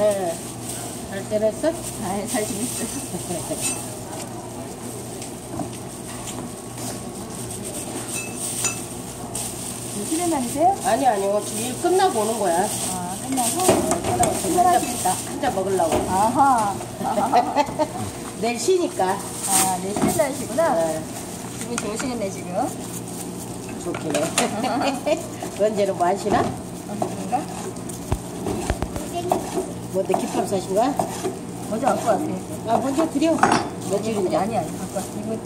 예. 잘 지냈어? 아, 잘 지냈어. 쉬는 날이세요? 아니, 아니요. 일 끝나고 오는 거야. 아, 끝나서? 끝나고 출근하시겠다. 한잔 먹으려고. 아하. 아하. 내일 쉬니까. 아, 네, 쉬는 날이시구나. 예, 기분 좋으시겠네, 지금. 좋긴 해. 언제는 뭐? 어, 그런가? 뭐, 뭔데 김밥 사신 거야? 먼저 갖고 왔어요. 아 먼저 드려. 며칠인지 아니 아니 갖고 왔어. 이거